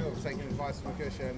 sure, taking advice from a cushion.